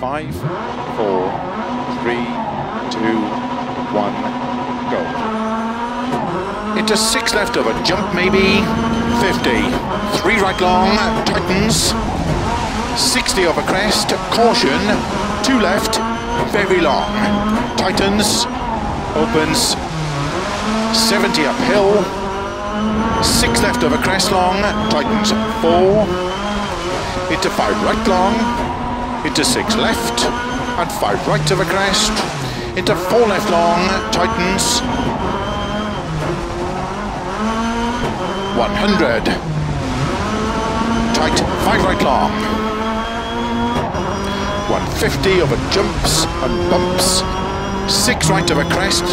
Five, four, three, two, one, go. Into six left over, jump maybe, 50. Three right long, tightens. 60 over crest, caution, two left, very long. Tightens, opens, 70 uphill, six left over crest long, tightens, four, into five right long, into six left, and five right of a crest, into four left long, tightens, 100, tight, five right long, 150 over jumps and bumps, six right of a crest,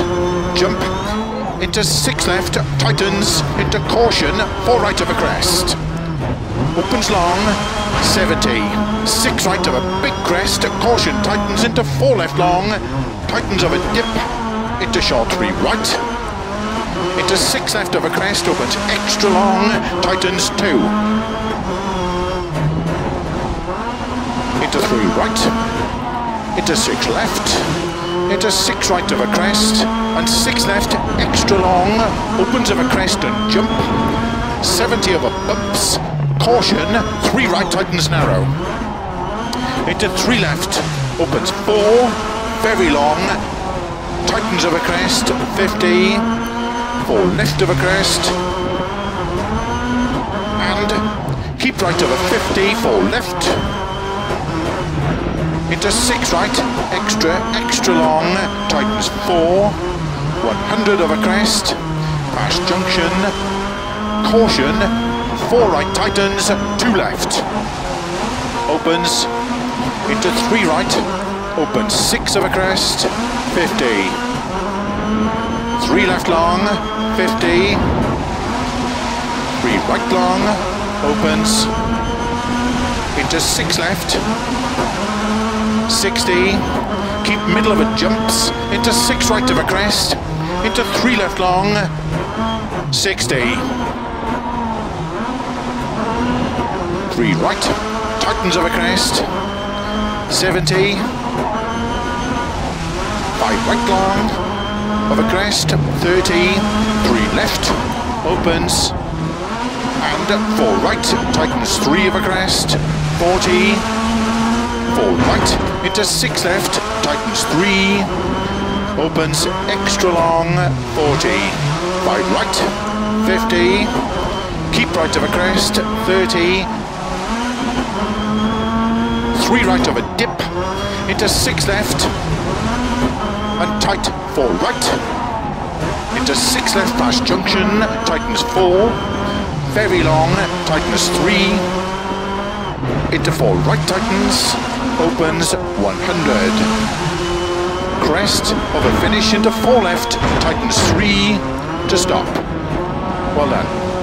jump, into six left, tightens, into caution, four right of a crest, opens long, 70. Six right of a big crest. A Caution tightens into four left long. Tightens of a dip. Into short three right. Into six left of a crest. Oh, Opens extra long. Tightens two. Into three right. Into six left. Into six right of a crest. And six left. Extra long. Opens of a crest and jump. 70 of a bumps Caution, three right tightens narrow. Into three left, oh, opens four, very long, tightens of a crest, 50, four left of a crest, and keep right of a 50, four left, into six right, extra, extra long, tightens four, 100 of a crest, past junction, caution, four right tightens, two left. Opens into three right, opens six of a crest, 50. Three left long, 50. Three right long, opens into six left, 60. Keep middle of it jumps, into six right of a crest, into three left long, 60. Three right, tightens of a crest, 70, five right long, of a crest, 30, three left, opens, and four right, tightens three of a crest, 40, four right, into six left, tightens three, opens extra long, 40, five right, 50, keep right of a crest, 30, three right of a dip, into six left, and tight four right, into six left past junction, tightens four, very long, tightens three, into four right tightens, opens 100. Crest of a finish into four left, tightens three to stop. Well done.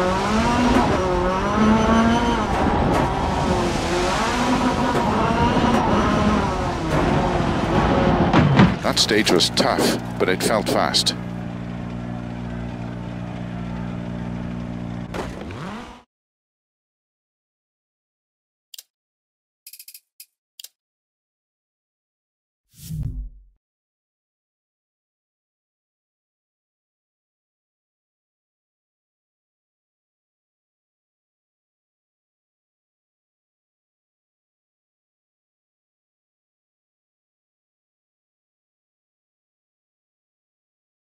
Stage was tough, but it felt fast.